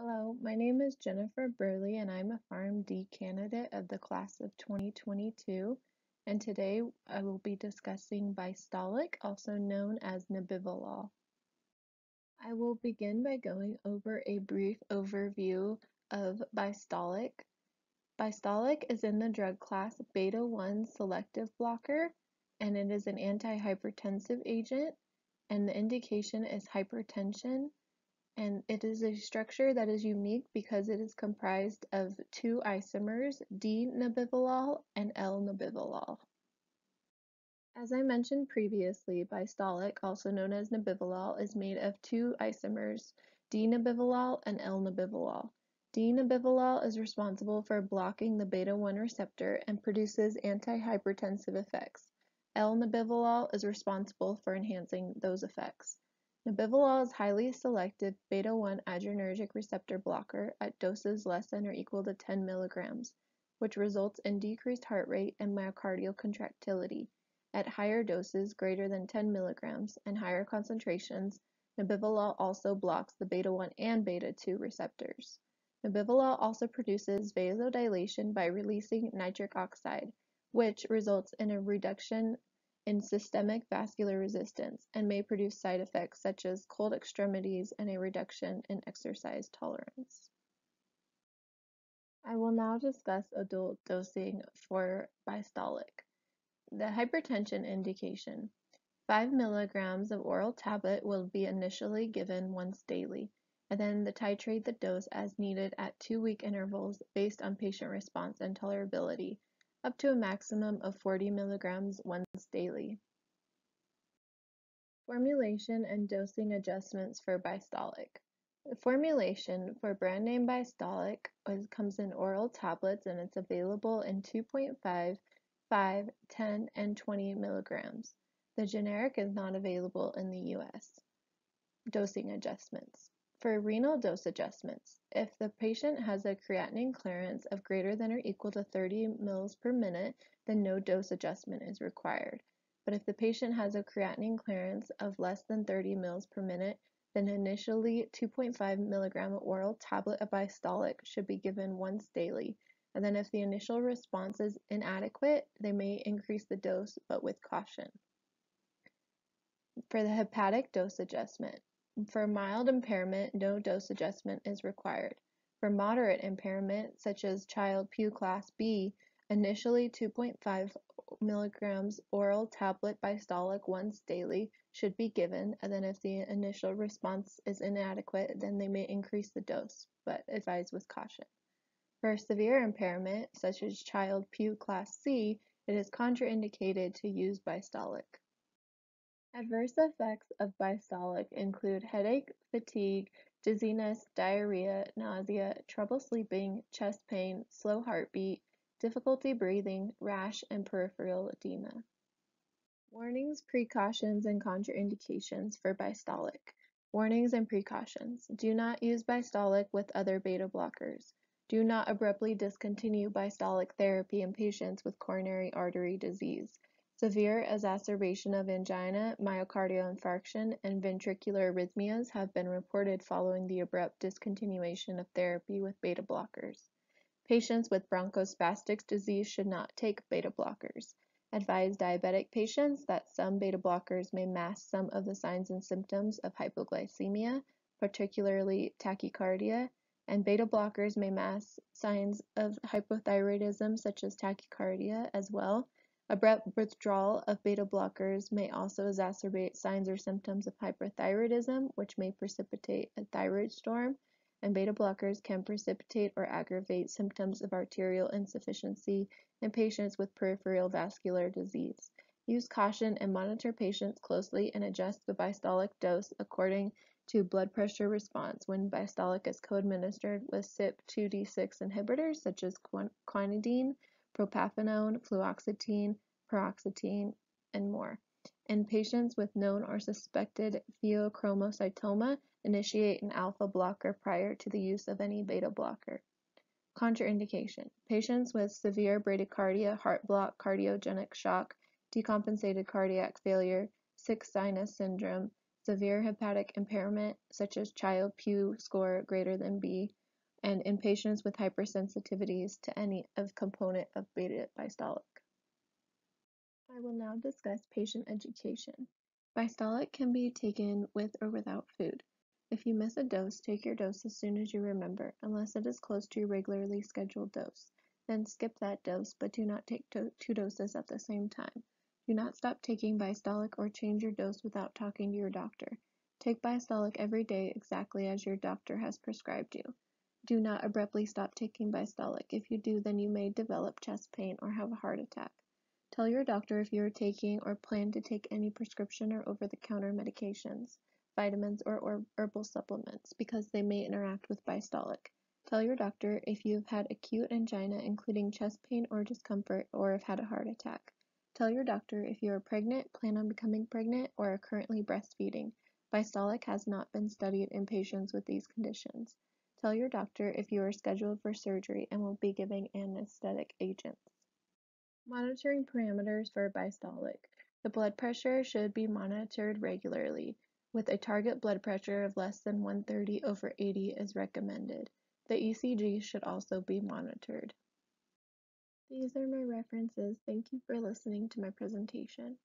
Hello, my name is Jennifer Burleigh and I'm a PharmD candidate of the class of 2022 and today I will be discussing Bystolic, also known as Nebivolol. I will begin by going over a brief overview of Bystolic. Bystolic is in the drug class beta-1 selective blocker and it is an antihypertensive agent and the indication is hypertension and it is a structure that is unique because it is comprised of two isomers, D-nebivolol and L-nebivolol. As I mentioned previously, Bystolic, also known as nebivolol, is made of two isomers, D-nebivolol and L-nebivolol. D-nebivolol is responsible for blocking the beta-1 receptor and produces antihypertensive effects. L-nebivolol is responsible for enhancing those effects. Nebivolol is highly selective beta-1 adrenergic receptor blocker at doses less than or equal to 10 mg, which results in decreased heart rate and myocardial contractility. At higher doses greater than 10 mg and higher concentrations, nebivolol also blocks the beta-1 and beta-2 receptors. Nebivolol also produces vasodilation by releasing nitric oxide, which results in a reduction in systemic vascular resistance and may produce side effects such as cold extremities and a reduction in exercise tolerance. I will now discuss adult dosing for Bystolic. The hypertension indication. 5 milligrams of oral tablet will be initially given once daily, and then the titrate the dose as needed at two-week intervals based on patient response and tolerability up to a maximum of 40 milligrams once daily. Formulation and dosing adjustments for Bystolic. The formulation for brand name Bystolic comes in oral tablets and it's available in 2.5, 5, 10, and 20 milligrams. The generic is not available in the US. Dosing adjustments. For renal dose adjustments, if the patient has a creatinine clearance of greater than or equal to 30 mL per minute, then no dose adjustment is required. But if the patient has a creatinine clearance of less than 30 mL per minute, then initially 2.5 mg oral tablet of Bystolic should be given once daily. And then if the initial response is inadequate, they may increase the dose, but with caution. For the hepatic dose adjustment, for mild impairment, no dose adjustment is required. For moderate impairment, such as Child-Pugh class B, initially 2.5 milligrams oral tablet Bystolic once daily should be given, and then if the initial response is inadequate, then they may increase the dose, but advise with caution. For severe impairment, such as Child-Pugh class C, it is contraindicated to use Bystolic. Adverse effects of Bystolic include headache, fatigue, dizziness, diarrhea, nausea, trouble sleeping, chest pain, slow heartbeat, difficulty breathing, rash, and peripheral edema. Warnings, precautions, and contraindications for Bystolic. Warnings and precautions. Do not use Bystolic with other beta blockers. Do not abruptly discontinue Bystolic therapy in patients with coronary artery disease. Severe exacerbation of angina, myocardial infarction, and ventricular arrhythmias have been reported following the abrupt discontinuation of therapy with beta blockers. Patients with bronchospastic disease should not take beta blockers. Advise diabetic patients that some beta blockers may mask some of the signs and symptoms of hypoglycemia, particularly tachycardia, and beta blockers may mask signs of hypothyroidism such as tachycardia as well Abrupt withdrawal of beta blockers may also exacerbate signs or symptoms of hyperthyroidism, which may precipitate a thyroid storm, and beta blockers can precipitate or aggravate symptoms of arterial insufficiency in patients with peripheral vascular disease. Use caution and monitor patients closely and adjust the Bystolic dose according to blood pressure response when Bystolic is co-administered with CYP2D6 inhibitors such as quinidine, propafenone, fluoxetine, paroxetine, and more. In patients with known or suspected pheochromocytoma, initiate an alpha blocker prior to the use of any beta blocker. Contraindication. Patients with severe bradycardia, heart block, cardiogenic shock, decompensated cardiac failure, sick sinus syndrome, severe hepatic impairment, such as Child-Pugh score greater than B, and in patients with hypersensitivities to any of component of beta-bistolic. I will now discuss patient education. Bystolic can be taken with or without food. If you miss a dose, take your dose as soon as you remember, unless it is close to your regularly scheduled dose. Then skip that dose, but do not take two doses at the same time. Do not stop taking Bystolic or change your dose without talking to your doctor. Take Bystolic every day exactly as your doctor has prescribed you. Do not abruptly stop taking Bystolic. If you do, then you may develop chest pain or have a heart attack. Tell your doctor if you are taking or plan to take any prescription or over-the-counter medications, vitamins, or, herbal supplements because they may interact with Bystolic. Tell your doctor if you have had acute angina including chest pain or discomfort or have had a heart attack. Tell your doctor if you are pregnant, plan on becoming pregnant, or are currently breastfeeding. Bystolic has not been studied in patients with these conditions. Tell your doctor if you are scheduled for surgery and will be giving anesthetic agents. Monitoring parameters for Bystolic. The blood pressure should be monitored regularly, with a target blood pressure of less than 130 over 80 is recommended. The ECG should also be monitored. These are my references. Thank you for listening to my presentation.